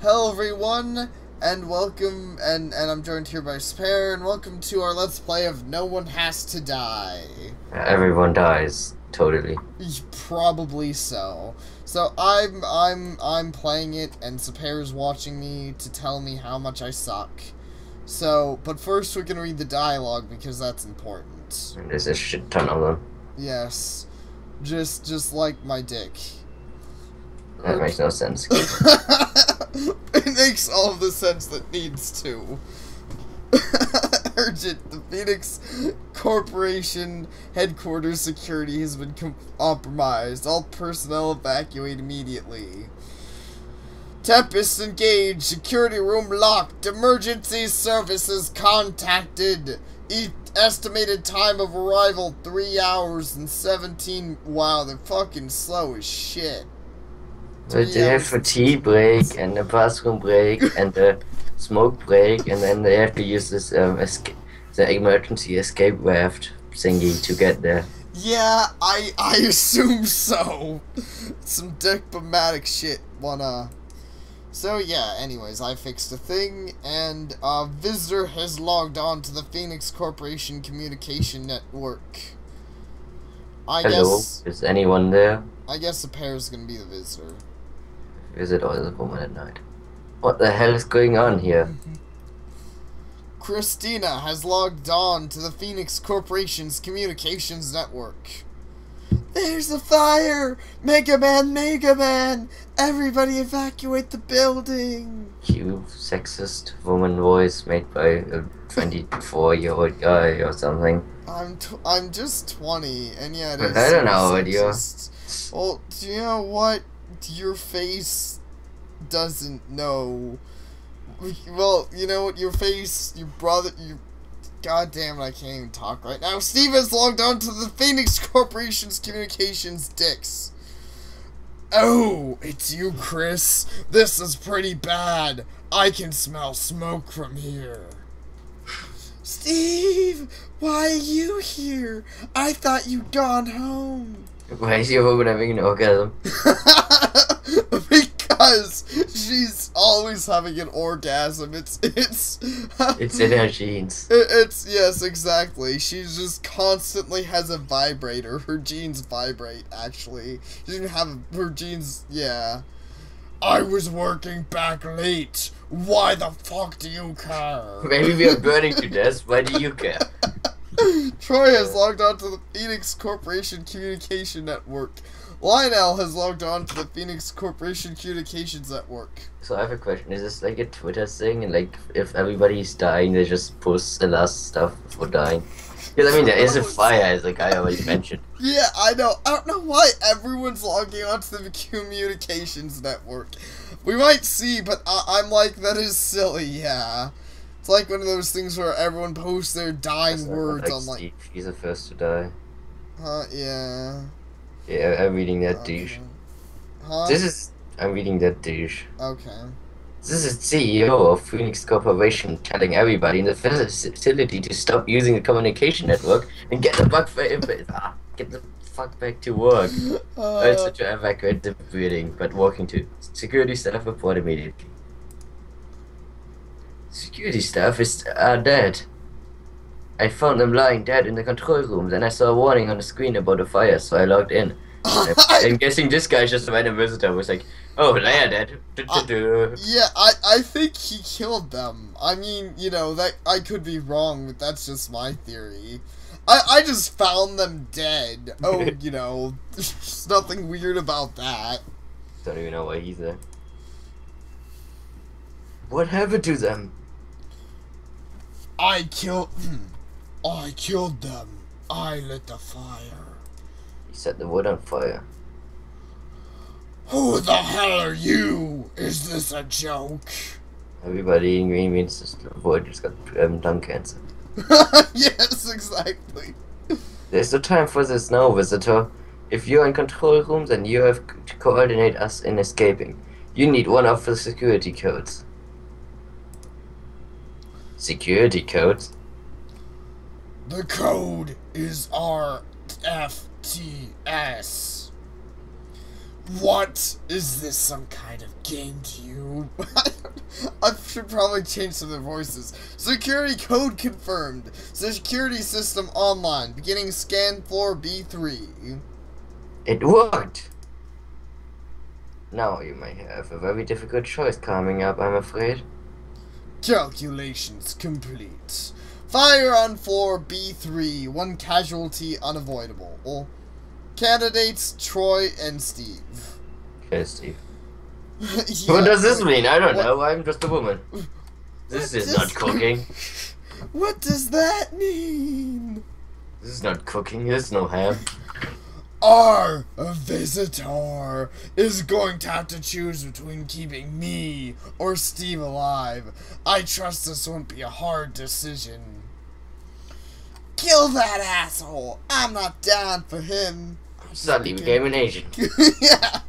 Hello everyone, and welcome, and, and I'm joined here by Sapare, and welcome to our Let's Play of No One Has to Die. Everyone dies, totally. Probably so. So I'm I'm I'm playing it, and Sapare's watching me to tell me how much I suck. So, but first we're gonna read the dialogue because that's important. And there's a shit ton of them. Yes, just just like my dick. That makes no sense. it makes all the sense that needs to. Urgent. The Phoenix Corporation headquarters security has been compromised. All personnel evacuate immediately. Tempest engaged. Security room locked. Emergency services contacted. E estimated time of arrival 3 hours and 17. Wow, they're fucking slow as shit. But they have a tea break and a bathroom break and a smoke break, and then they have to use this um, escape, the emergency escape raft thingy to get there. Yeah, I I assume so. Some diplomatic shit. Wanna. So yeah. Anyways, I fixed a thing, and a visitor has logged on to the Phoenix Corporation communication network. I Hello, guess. is anyone there? I guess the pair is gonna be the visitor. Visit all the woman at night. What the hell is going on here? Christina has logged on to the Phoenix Corporation's communications network. There's a fire! Mega Man, Mega Man! Everybody evacuate the building! Cute, sexist woman voice made by a 24 year old guy or something. I'm t- I'm just 20, and yeah, it But I don't know what sexist. Well, do you know what? Your face doesn't know. Well, you know what? Your face, your brother, you. God damn it, I can't even talk right now. Steve has logged on to the Phoenix Corporation's communications dicks. Oh, it's you, Chris. This is pretty bad. I can smell smoke from here. Steve, why are you here? I thought you'd gone home. Why is your woman having an orgasm? because she's always having an orgasm. It's it's It's in her jeans. It, it's yes, exactly. She just constantly has a vibrator. Her jeans vibrate. Actually, she doesn't have her jeans. Yeah. I was working back late. Why the fuck do you care? Maybe we are burning to death. Why do you care? Troy has logged on to the Phoenix Corporation Communication Network. Lionel has logged on to the Phoenix Corporation Communications Network. So I have a question. Is this like a Twitter thing? And like, if everybody's dying, they just post the last stuff before dying? Because I mean, there is a fire, as like I already mentioned. Yeah, I know. I don't know why everyone's logging onto the communications network. We might see, but I- I'm like, that is silly, yeah. It's like one of those things where everyone posts their dying words like on like, Steve. He's the first to die. huh, yeah. Yeah, I'm reading that douche. Huh? This is. I'm reading that douche. Okay. This is CEO of Phoenix Corporation telling everybody in the facility to stop using the communication network and get the fuck back, ah, get the fuck back to work. also Uh, to evacuate the building, but walking to security staff report immediately. Security staff is are dead. I found them lying dead in the control room. Then I saw a warning on the screen about a fire, so I logged in. I'm, I'm guessing this guy's just a random visitor. Was like, oh, they are dead. Yeah, I, I think he killed them. I mean, you know, that I could be wrong, but that's just my theory. I, I just found them dead. Oh, you know, there's nothing weird about that. Don't even know why he's there. What happened to them? I killed. I killed them. I lit the fire. He set the wood on fire. Who the hell are you? Is this a joke? Everybody in green means this boy just got um, lung cancer. yes, exactly. There's no time for this now, visitor. If you're in control room, then you have to coordinate us in escaping. You need one of the security codes. Security code? The code is RFTS. What? Is this some kind of game to you? I should probably change some of the voices. Security code confirmed. Security system online. Beginning scan floor B3. It worked! Now you may have a very difficult choice coming up, I'm afraid. Calculations complete. Fire on floor B3. One casualty unavoidable. Candidates Troy and Steve. Okay, Steve. Yeah, what does this mean? I don't What- know. I'm just a woman. This What is not cooking. What does that mean? This is not cooking. There's no ham. Our visitor is going to have to choose between keeping me or Steve alive. I trust this won't be a hard decision. Kill that asshole! I'm not down for him. Suddenly became an Asian. yeah.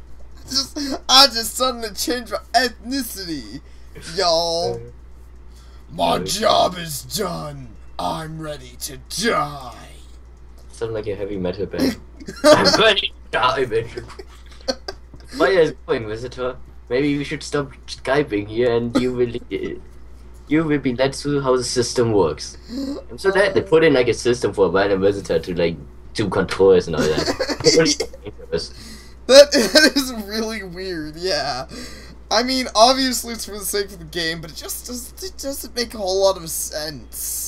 Just, I just suddenly changed my ethnicity, y'all. Uh, my job is done. I'm ready to die. Sound like a heavy metal band. I'm die, bitch. Fire is going, visitor. Maybe we should stop skyping here, and you will, you will be led through how the system works. I'm so glad they put in like a system for a random visitor to like do controls and all that. It's really dangerous. That, that is really weird, yeah. I mean, obviously it's for the sake of the game, but it just doesn't, it doesn't make a whole lot of sense.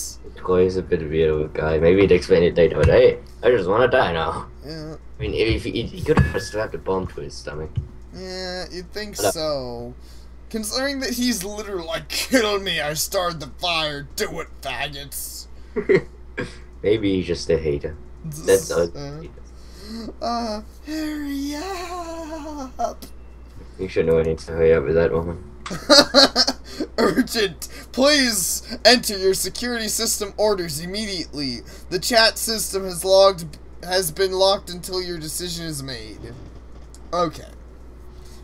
Is a bit weird of a guy. Maybe he'd explain it later, but hey, I just want to die now. Yeah, I mean, if he, he could have strapped a bomb to his stomach. yeah, you'd think Hello. so. Considering that he's literally like, kill me, I started the fire, do it, faggots. Maybe he's just a hater. That's all. Uh, uh, hurry up. You should know I need to hurry up with that woman. Urgent! Please enter your security system orders immediately. The chat system has logged has been locked until your decision is made. Okay.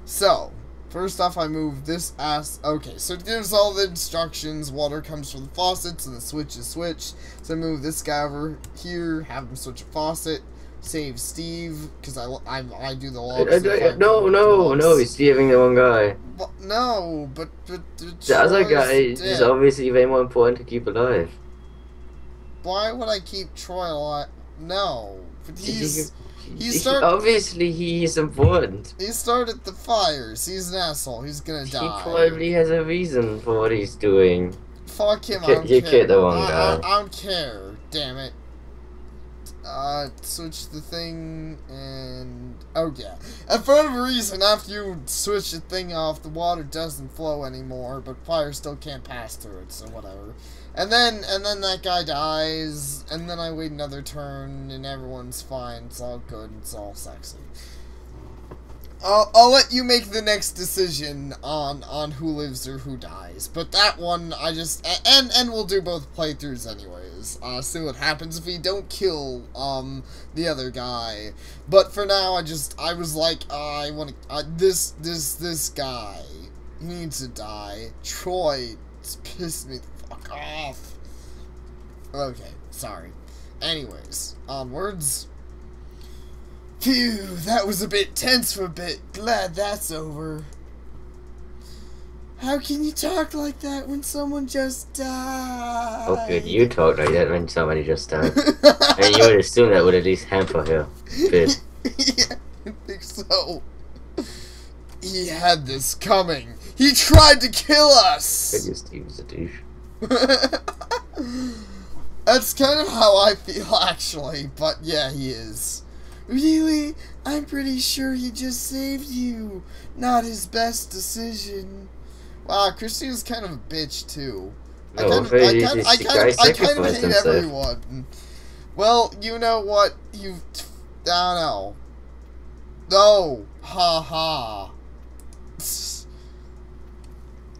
So, first off I move this ass okay, so it gives all the instructions. Water comes from the faucets and the switch is switched. So I move this guy over here, have him switch a faucet, save Steve, because I, I, I do the I- logs. I- I- fire no, no, no, he's saving the wrong guy. but, no, but, but the, The other guy is dead. obviously way more important to keep alive. Why would I keep Troy alive? No, but he's He- he's start- obviously he's important. he started the fires. He's an asshole. He's gonna die. He probably has a reason for what he's doing. Fuck him. I You don't you care. killed the wrong I, guy. I, I don't care. Damn it. Uh, switch the thing and oh yeah. And for whatever reason, after you switch the thing off, the water doesn't flow anymore, but fire still can't pass through it. So whatever. And then and then that guy dies, and then I wait another turn, and everyone's fine. It's all good. It's all sexy. I'll, I'll let you make the next decision on on who lives or who dies. But that one, I just and and we'll do both playthroughs anyways. Uh, see what happens if we don't kill um the other guy. But for now, I just I was like I want to uh, this this this guy needs to die. Troy pissed me the fuck off. Okay, sorry. Anyways, onwards. Phew, that was a bit tense for a bit. Glad that's over. How can you talk like that when someone just died? Oh, good. you talk like that when somebody just died? and you would assume that would at least hamper her. Bit. yeah, I think so. He had this coming. He tried to kill us. I guess he was a douche. That's kind of how I feel, actually. But yeah, he is. Really? I'm pretty sure he just saved you. Not his best decision. Wow, Christine's kind of a bitch too. I oh, kind of, I kind of, I kind of, I kind of hate himself. everyone. Well, you know what? You, I don't know. No, ha ha.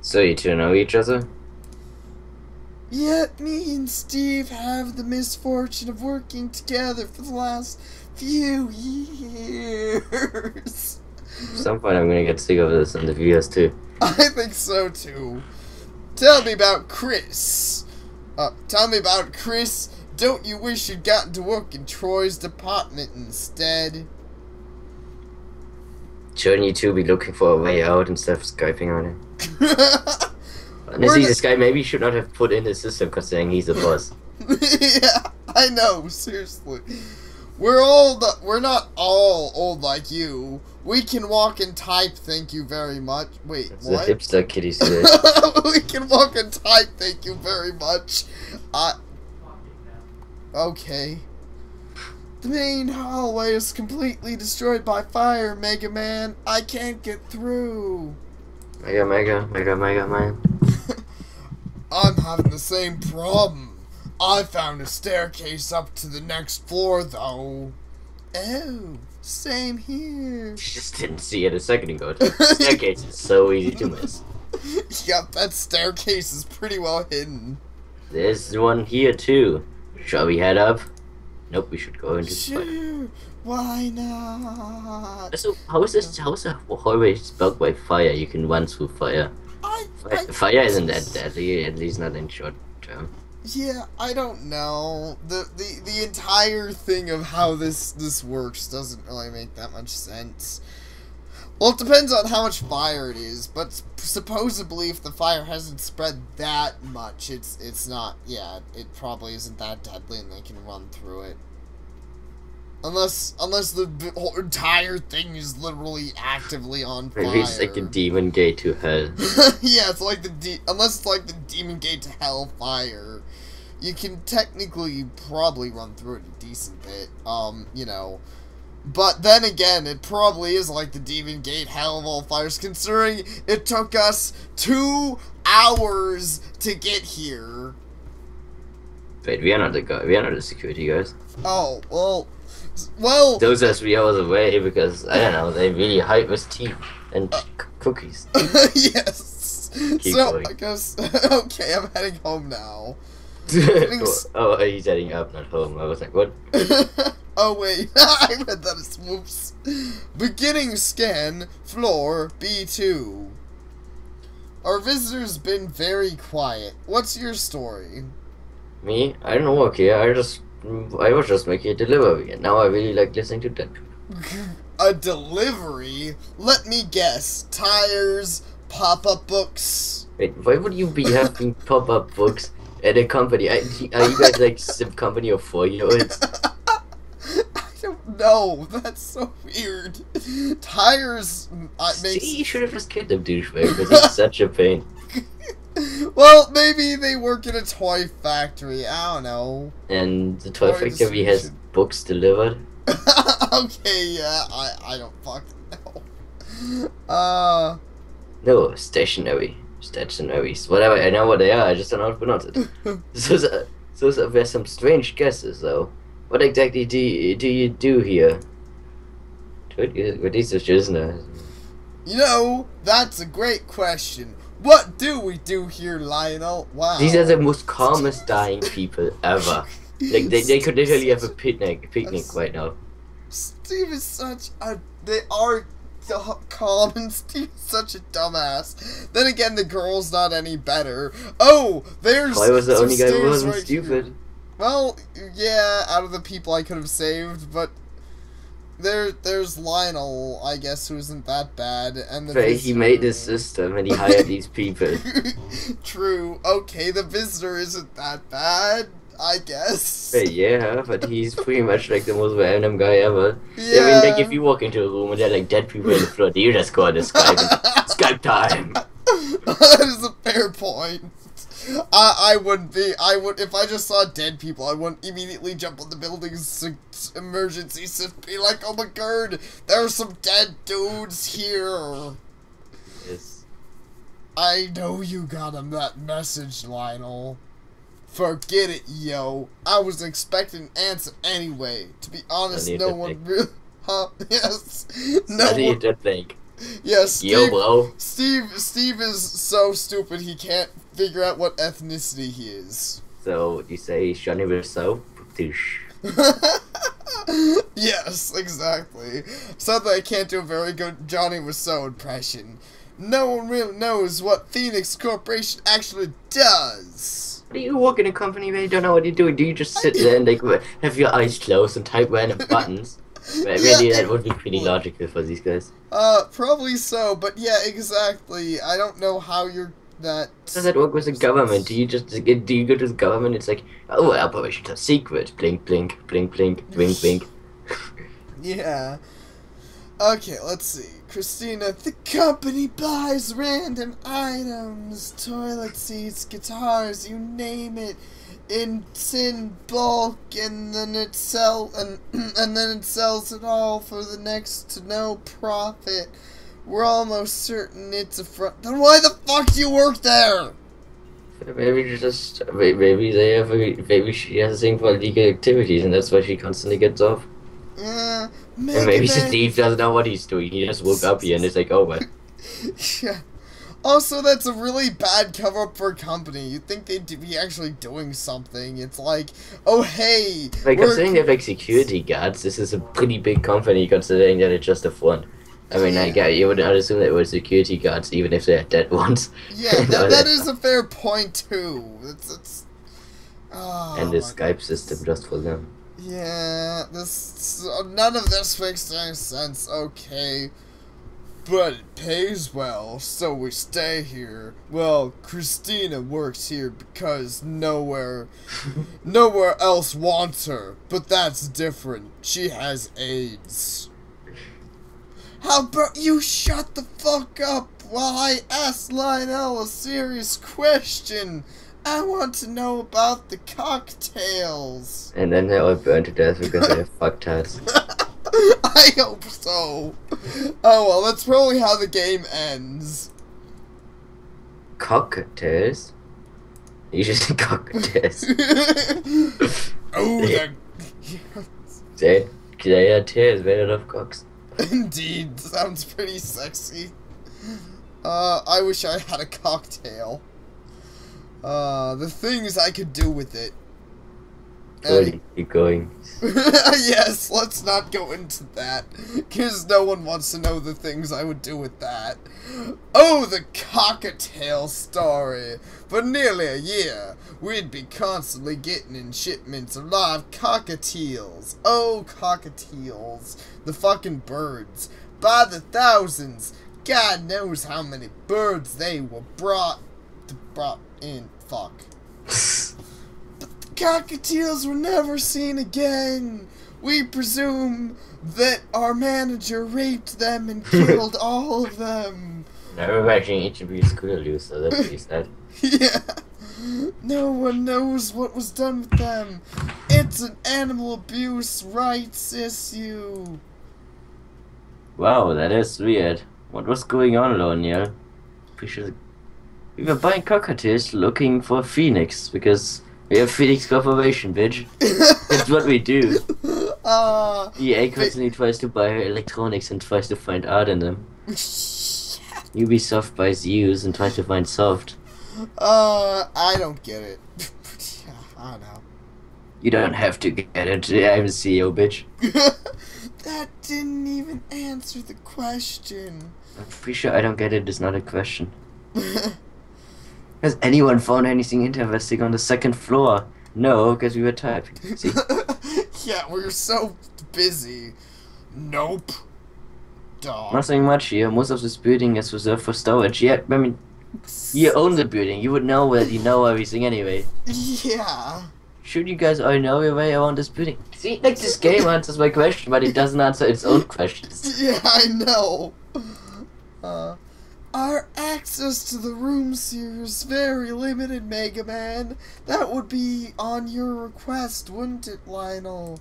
So you two know each other? Yet me and Steve have the misfortune of working together for the last few years. Some point I'm gonna get sick of this and the viewers too. I think so too. Tell me about Chris. Uh, tell me about Chris. Don't you wish you'd gotten to work in Troy's department instead? Shouldn't you two be looking for a way out instead of skyping on him? Honestly, We're this guy maybe should not have put in his system considering he's a boss. yeah, I know. Seriously, we're old. We're not all old like you. We can walk and type. Thank you very much. Wait, It's what? a hipster kitty we can walk and type. Thank you very much. I. Okay. The main hallway is completely destroyed by fire, Mega Man. I can't get through. Mega, mega, mega, mega man. I'm having the same problem. I found a staircase up to the next floor, though. Oh, same here. Just didn't see it a second ago. Staircase is so easy to miss. Yep, that staircase is pretty well hidden. There's one here too. Shall we head up? Nope, we should go into fire. Sure, why not? So how is this? How is a hallway spelled by fire? You can run through fire. I, Fire, I, fire isn't that deadly, at least not in short term. Yeah, I don't know. The, the the entire thing of how this this works doesn't really make that much sense. Well, it depends on how much fire it is, but supposedly if the fire hasn't spread that much, it's it's not. Yeah, it probably isn't that deadly, and they can run through it. Unless unless the whole entire thing is literally actively on fire. Maybe it's like a demon gate to hell. yeah, it's like the de- unless it's like the demon gate to hellfire. You can technically probably run through it a decent bit. Um, you know. But then again, it probably is like the Demon Gate Hell of All Fires, considering it took us two hours to get here. Wait, we are not the guy. We are not the security guys. Oh, well. Well. Those are three hours away because I don't know. They really hype with tea and uh, c- cookies. yes. Keep so, going. I guess. Okay, I'm heading home now. Oh, he's heading up, not home. I was like, what? oh wait, I read that as whoops. Beginning scan, floor B2. Our visitor's been very quiet. What's your story? Me? I don't know. Okay, I just I was just making a delivery, and now I really like listening to that. A delivery? Let me guess. Tires, pop-up books. Wait, why would you be having pop-up books at a company? Are, are you guys like some company of four-year-olds? I don't know. That's so weird. Tires uh, See, makes you should have just killed them douchebag because he's such a pain. Well, maybe they work in a toy factory. I don't know. And the toy Or factory has books delivered. okay, yeah, I I don't fucking know. Uh, No, stationary. Stationaries. Whatever, I know what they are, I just don't know how to pronounce it. Those are, those are some strange guesses, though. What exactly do you, do you do here? What is what is this business? you know, that's a great question. What do we do here, Lionel? Wow. These are the most calmest dying people ever. Like they, they could literally have a picnic picnic That's- right now. Steve is such a. They are ca- calm, and Steve's such a dumbass. Then again, the girl's not any better. Oh, there's. I was the only guy who wasn't right here. stupid. Well, yeah, out of the people I could have saved, but there, there's Lionel, I guess, who isn't that bad, and the But he made this system and he hired these people. True. Okay, the visitor isn't that bad, I guess. But yeah, but he's pretty much like the most random guy ever. yeah. I mean, like if you walk into a room and there are like dead people on the floor, do you just go on Skype Skype time? that is a fair point. I I wouldn't be. I would if I just saw dead people. I wouldn't immediately jump on the building's emergency system. Be like, oh my god, there's some dead dudes here. Yes. I know you got him that message, Lionel. Forget it, yo. I was expecting an answer anyway. To be honest, no one really. Huh? Yes. No I need one. to think. Yes, Yo, Steve. bro. Steve. Steve is so stupid. He can't figure out what ethnicity he is. So you say Johnny Rousseau? Douche. yes, exactly. Sadly, I can't do a very good Johnny Wiseau impression. No one really knows what Phoenix Corporation actually does. What do you work in a company where you don't know what you're doing? Do you just sit there and like have your eyes closed and type random buttons? Really, Yeah, that would be pretty logical for these guys. Uh, probably so, but yeah, exactly. I don't know how you're that. Does that work with the government? Do you just do you go to the government? It's like, oh, operation top secret. Blink, blink, blink, blink, blink, blink. Yeah. Okay, let's see. Christina, the company buys random items, toilet seats, guitars, you name it. It's in bulk, and then it sell and and then it sells it all for the next to no profit. We're almost certain it's a front. Then why the fuck do you work there? Maybe just maybe they have a, maybe she has a thing for illegal activities and that's why she constantly gets off. Uh, And maybe Steve doesn't know what he's doing. He just woke up here and it's like, oh well. Yeah. Also, that's a really bad cover up for a company. You'd think they'd be actually doing something. It's like, oh hey, Like we're- considering they have like security guards, this is a pretty big company considering that it's just a front. I mean, I Yeah. get you would assume that it was security guards even if they're dead ones. yeah, that, that that's- a fair point too. It's, it's oh, and the Skype system just for them. Yeah, this none of this makes any sense. Okay, but it pays well, so we stay here. Well, Christina works here because nowhere, nowhere else wants her. But that's different. She has AIDS. How about you shut the fuck up while I ask Lionel a serious question? I want to know about the cocktails. And then they all burn to death because they have fucktards. I hope so. Oh well, that's probably how the game ends. Cocktails? You just cocktails. oh, the... they, they are tears made out of cocks. indeed sounds pretty sexy. Uh, I wish I had a cocktail. Uh, the things I could do with it. Slowly keep going. yes, let's not go into that, because no one wants to know the things I would do with that. Oh, the cockatail story. For nearly a year, we'd be constantly getting in shipments of live cockatiels. Oh, cockatiels. The fucking birds. By the thousands. God knows how many birds they were brought, brought in. Fuck. Cockatiels were never seen again. We presume that our manager raped them and killed all of them. Never watching HB Scootaloo, so that's pretty sad. yeah. No one knows what was done with them. It's an animal abuse rights issue. Wow, that is weird. What was going on, Loniel? We should. We were buying cockatiels looking for a phoenix because we have Phoenix Confirmation, bitch. That's what we do. Uh, EA constantly tries to buy electronics and tries to find art in them. Ubisoft buys used and tries to find soft. uh, I don't get it. I don't know. You don't have to get it. I'm a CEO, bitch. that didn't even answer the question. I'm pretty sure I don't get it is not a question. Has anyone found anything interesting on the second floor? No, because we were typing. See? yeah, we were so busy. Nope. Dog. Nothing much here. Most of this building is reserved for storage. Yeah, I mean, you own the building. You would know that you know everything anyway. Yeah. Should you guys all know your way around this building? See, like this game answers my question, but it doesn't answer its own questions. Yeah, I know. Uh, our access to the rooms here is very limited, Mega Man. That would be on your request, wouldn't it, Lionel?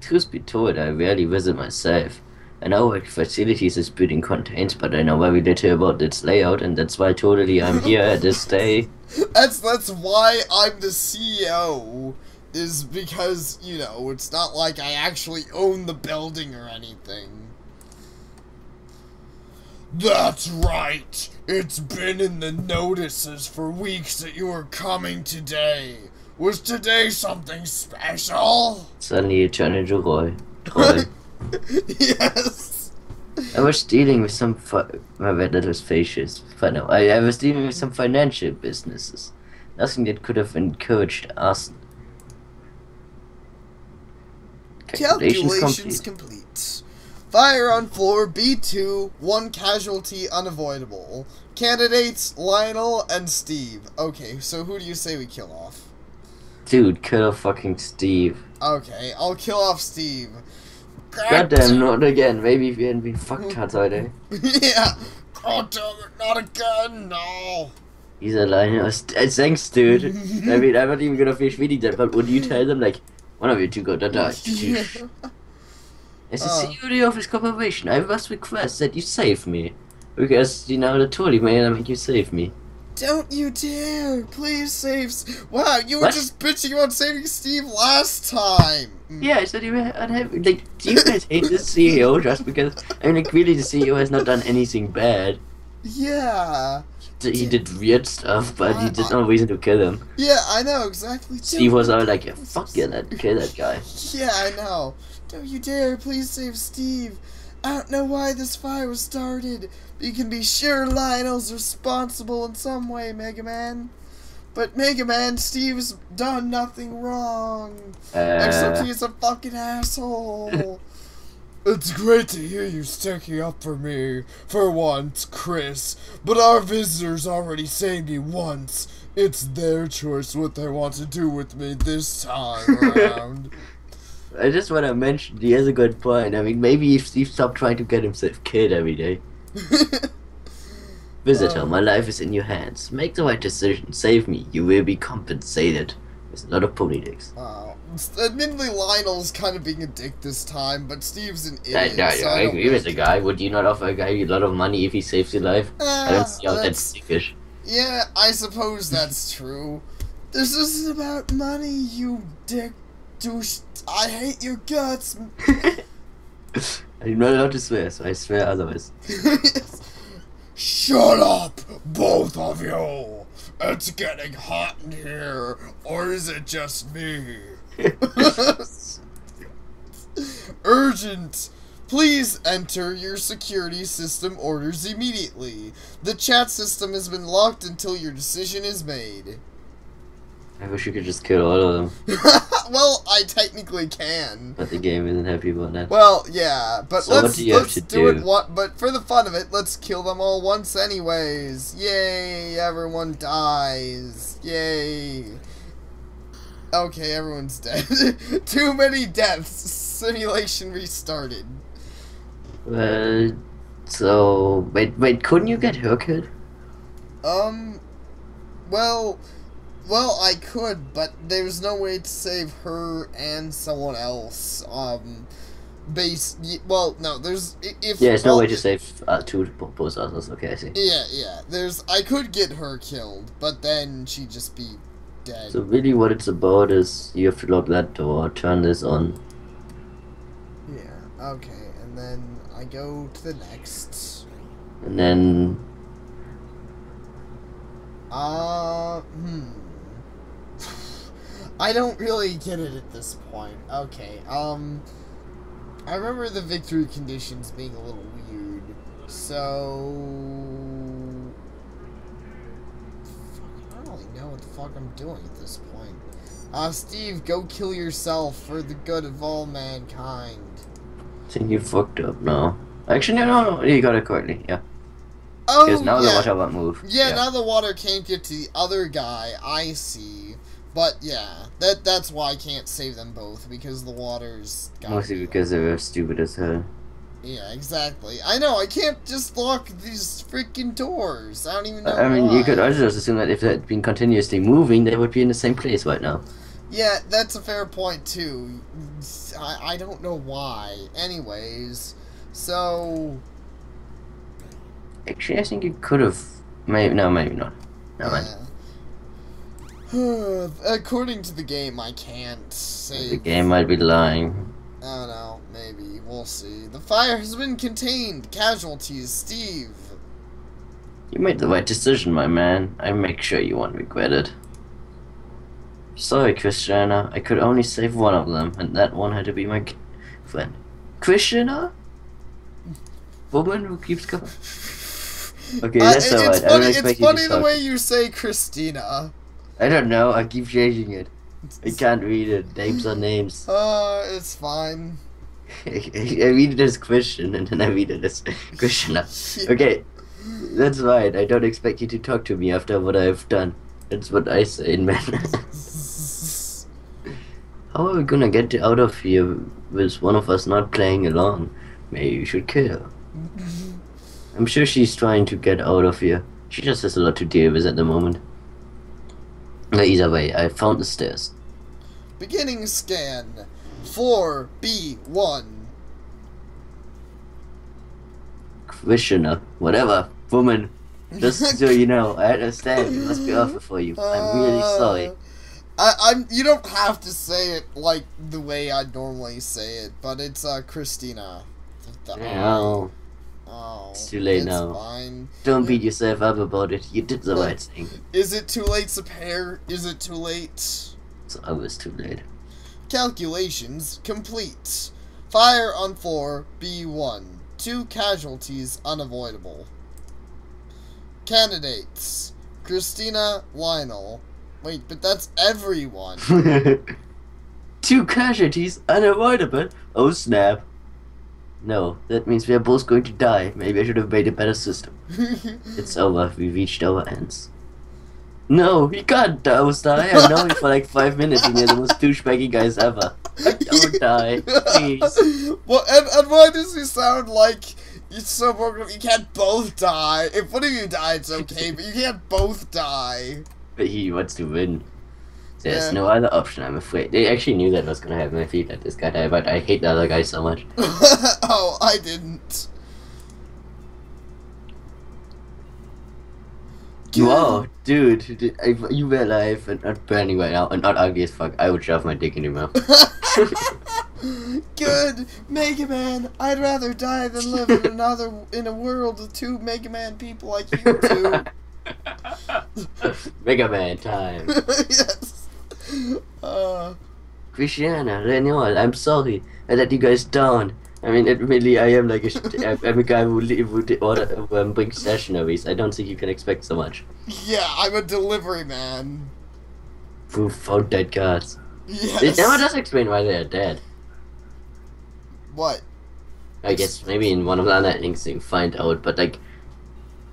Truth be told, I rarely visit myself. I know what facilities this building contains, but I know very little about its layout, and that's why totally I'm here at this day. That's that's why I'm the CEO. Is because you know it's not like I actually own the building or anything. That's right. It's been in the notices for weeks that you were coming today. Was today something special? Suddenly you turn into Roy. Roy. yes. I was dealing with some. Fi- my bad, that was facious. But no, I, I was dealing with some financial businesses. Nothing that could have encouraged us. Calculations complete. Fire on floor B2, one casualty unavoidable. Candidates Lionel and Steve. Okay, so who do you say we kill off? Dude, kill fucking Steve. Okay, I'll kill off Steve. Goddamn, not again. Maybe if you hadn't been fucked hard heute. yeah. God damn it, not again, no. He's a lion. Uh, thanks, dude. I mean, I'm not even gonna finish feeding them, but would you tell them, like, one of you two got to die? As a Uh. of this corporation, I must request that you save me. Because, you know, the totally man, I make you save me. Don't you dare! Please save. S- Wow, you were What? just bitching about saving Steve last time. Yeah, I said you were unhappy. Like, do you guys hate the CEO just because? I mean, like, really, the CEO has not done anything bad. Yeah. He he did weird stuff, but he did no reason to kill him. Yeah, I know exactly. Steve was all like, fuck yeah, that, kill that guy. Yeah, I know. Don't you dare! Please save Steve. I don't know why this fire was started, but you can be sure Lionel's responsible in some way, Mega Man. But Mega Man, Steve's done nothing wrong. Except Uh, he's a fucking asshole. it's great to hear you sticking up for me, for once, Chris. But our visitors already saved me once. It's their choice what they want to do with me this time around. I just want to mention he has a good point. I mean, maybe if Steve stopped trying to get himself killed every day. Visitor, Oh. Um, my life is in your hands. Make the right decision. Save me. You will be compensated. There's a lot of politics. Admittedly, Lionel's kind of being a dick this time, but Steve's an idiot. yeah, so yeah, I agree with the guy. Would you not offer a guy a lot of money if he saves your life? I Ah, don't see how that's that's- dickish. Yeah, I suppose that's true. This isn't about money, you dick douche. I hate your guts. I'm not allowed to swear, so I swear otherwise. Shut up, both of you. It's getting hot in here, or is it just me? Urgent! Please enter your security system orders immediately. The chat system has been locked until your decision is made. I wish you could just kill all of them, well, I technically can. but the game isn't happy about that. Well, yeah, but So let's do you let's to do, it do? one. But for the fun of it, let's kill them all once, anyways. Yay! Everyone dies. Yay! Okay, everyone's dead. Too many deaths. Simulation restarted. Well, so wait, wait, couldn't you get her killed? Um, well, well, I could, but there's no way to save her and someone else. Um, base. Well, no, there's if. Yeah, there's no way to save uh, two both others. Okay, I see. Yeah, yeah. There's. I could get her killed, but then she'd just be dead. So really, what it's about is you have to lock that door, turn this on. yeah. Okay, and then I go to the next. And then Uh, hmm. I don't really get it at this point. Okay, um. I remember the victory conditions being a little weird. So. Fuck, I don't really know what the fuck I'm doing at this point. Uh, Steve, go kill yourself for the good of all mankind. I think you fucked up now. Actually, no, no, no, you got it correctly. Yeah, Oh, because now the yeah. water won't move. Yeah, now the water can't get to the other guy. I see. But yeah, that that's why I can't save them both because the water's got mostly because they were stupid as hell. Yeah, exactly. I know. I can't just lock these freaking doors. I don't even know. I mean, you could also just assume that if they had been continuously moving, they would be in the same place right now. Yeah, that's a fair point too. I I don't know why. Anyways, so Actually, I think you could have. Maybe no, maybe not. No, man. yeah. According to the game, I can't say The game might be lying. I don't know. Maybe we'll see. The fire has been contained. Casualties, Steve. You made the right decision, my man. I make sure you won't regret it. Sorry, Christiana. I could only save one of them, and that one had to be my friend. Christiana? Woman who keeps going. Okay, Uh, that's it- alright. It's I funny. don't It's expect you to funny the way you say Christina. I don't know. I keep changing it. I can't read it. Names are names. Uh, it's fine. I, read it as Christian and then I read it as Krishna. Okay, that's right. I don't expect you to talk to me after what I've done. That's what I say in man. How are we gonna get out of here with one of us not playing along? Maybe you should kill her. I'm sure she's trying to get out of here. She just has a lot to deal with at the moment. Either way, I found the stairs. Beginning scan. 4B1. Commissioner, whatever, woman. Just so you know, I understand. It must be awful for you. I'm really sorry. Uh, I, I'm. You don't have to say it like the way I normally say it, but it's uh Christina. The- No, Oh, It's too late it's now. Fine. don't beat yourself up about it. You did the right thing. Is it too late, Sapare? Is it too late? It's always too late. Calculations complete. Fire on floor B1. Two casualties unavoidable. Candidates Christina Lionel. Wait, but that's everyone. Two casualties unavoidable. Oh snap. No, that means we are both going to die. Maybe I should have made a better system. It's over. We reached our ends. No, he can't both die. I've known you for like five minutes and you're the most douchebaggy guys ever. Don't die, please. well, and, and why does he sound like it's so broken up? You can't both die. If one of you die, it's okay, but you can't both die. But he wants to win. There's Yeah. no other option, I'm afraid. They actually knew that I was gonna happen if he let this guy die, but I hate the other guy so much. oh, I didn't. Whoa, dude, dude, if you were alive and not burning right now and not ugly as fuck, I would shove my dick in your mouth. Good, Mega Man. I'd rather die than live in another in a world with two Mega Man people like you two. Mega Man time. yes. Uh, Christiana, Renewal, I'm sorry. I let you guys down. I mean, it really, I am like a, I'm a guy who, who order, um, brings stationaries. I don't think you can expect so much. yeah, I'm a delivery man. Who found dead cars? Yes. It never does explain why they are dead. What? I guess maybe in one of the other things you find out, but like,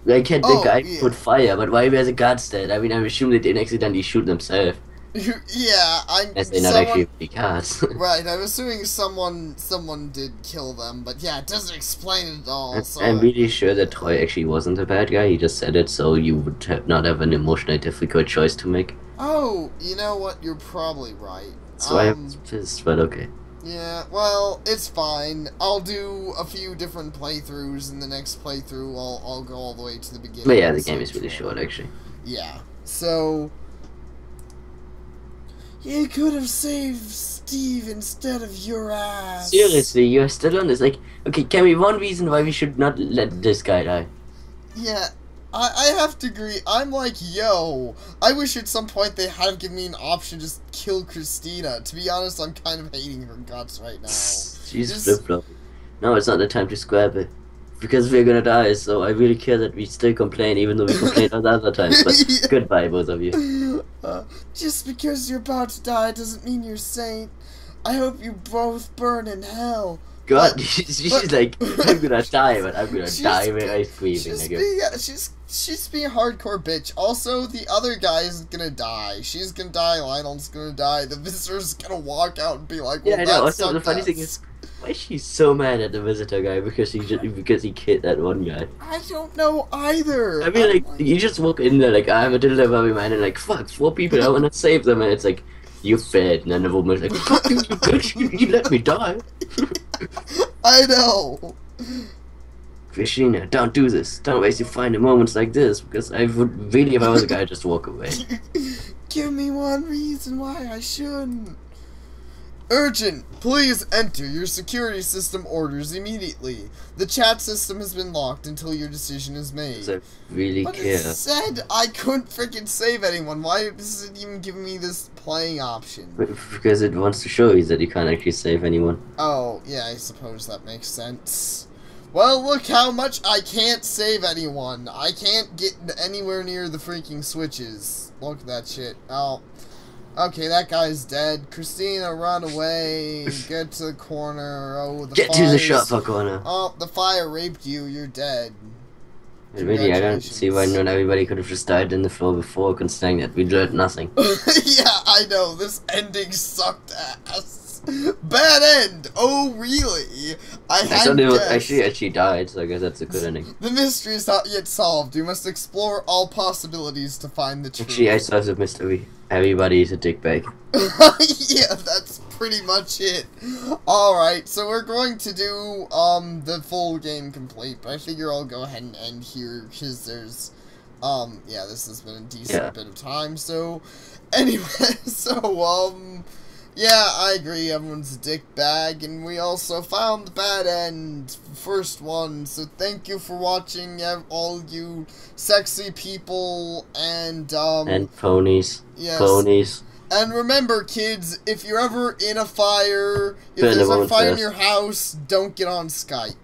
I can't Oh, think I yeah. put fire, but why were the guards dead? I mean, I assume they didn't accidentally shoot themselves, yeah, I'm. they're not someone- actually guards. Right, I'm assuming someone someone did kill them, but yeah, it doesn't explain it all. So I'm really sure that Troy actually wasn't a bad guy. He just said it so you would have not have an emotionally difficult choice to make. oh, you know what? You're probably right. So I Um, was pissed, but okay. Yeah, well, it's fine. I'll do a few different playthroughs. In the next playthrough, I'll I'll go all the way to the beginning. But yeah, the game is really short actually. Yeah. So you could have saved Steve instead of your ass. Seriously, you're still on this. Like, okay, can we one reason why we should not let this guy die? Yeah, I, I have to agree. I'm like, yo, I wish at some point they had given me an option to just kill Christina. To be honest, I'm kind of hating her guts right now. She's Just- flip flopping. No, it's not the time to scrap it. Because we're gonna die, so I really care that we still complain, even though we complained the other times. But Yeah. goodbye, both of you. Uh, just because you're about to die doesn't mean you're saint. I hope you both burn in hell. God, But- she's but- like, I'm gonna die, but I'm gonna die with ice cream, She's being she's she's being a hardcore bitch. Also, the other guy is gonna die. She's gonna die. Lionel's gonna die. The visitor's gonna walk out and be like, "Well, Yeah, I know. Also, the funny thing is, why is she so mad at the visitor guy because he just because he killed that one guy? I don't know either. I mean, like you just walk in there like I'm a delivery man and like fuck four people I want to save them and it's like you fed and then the woman's like fuck you, you bitch you, you let me die. I know. Christina, don't do this. Don't waste your fine in moments like this because I would really if I was a guy just walk away. Give me one reason why I shouldn't. Urgent! Please enter your security system orders immediately. The chat system has been locked until your decision is made. So I really But care. it said I couldn't freaking save anyone. Why is it even giving me this playing option? Because it wants to show you that you can't actually save anyone. Oh, yeah, I suppose that makes sense. Well, look how much I can't save anyone. I can't get anywhere near the freaking switches. Look at that shit. Oh, Okay, that guy's dead. Christina, run away. Get to the corner. Oh, the Get to the fire's- shop corner. Oh, the fire raped you. You're dead. Really, I don't see why not everybody could have just died in the floor before, considering that we learned nothing. yeah, I know. This ending sucked ass. Bad end. Oh, really? I I had was actually actually died, so I guess that's a good ending. The mystery is not yet solved. We must explore all possibilities to find the truth. Actually, I solved the mystery. Everybody is a dickbag. yeah, that's pretty much it. Alright, so we're going to do um the full game complete, but I figure I'll go ahead and end here because there's um yeah, this has been a decent Yeah. bit of time, so anyway, so um yeah, I agree, everyone's a dick bag, and we also found the bad end, first one, so thank you for watching, all you sexy people, and, um, And ponies. yes. Ponies. And remember, kids, if you're ever in a fire, if Burn there's a fire in your house, don't get on Skype.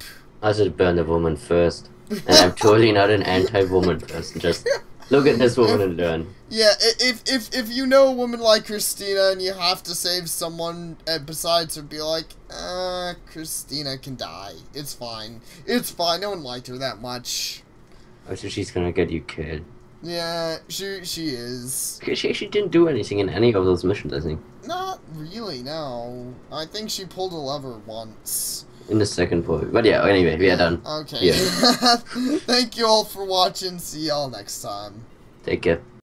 I should burn the woman first. And I'm totally not an anti-woman person. Just look at this woman learn. Yeah, if if if you know a woman like Christina and you have to save someone uh, besides her, be like, uh, Christina can die. It's fine. It's fine. No one liked her that much. Oh, so she's gonna get you killed. Yeah, she she is. She actually didn't do anything in any of those missions, I think. Not really. No, I think she pulled a lever once. In the second part. But yeah, anyway, we are done. Okay. Yeah. Thank you all for watching. See y'all next time. Take care.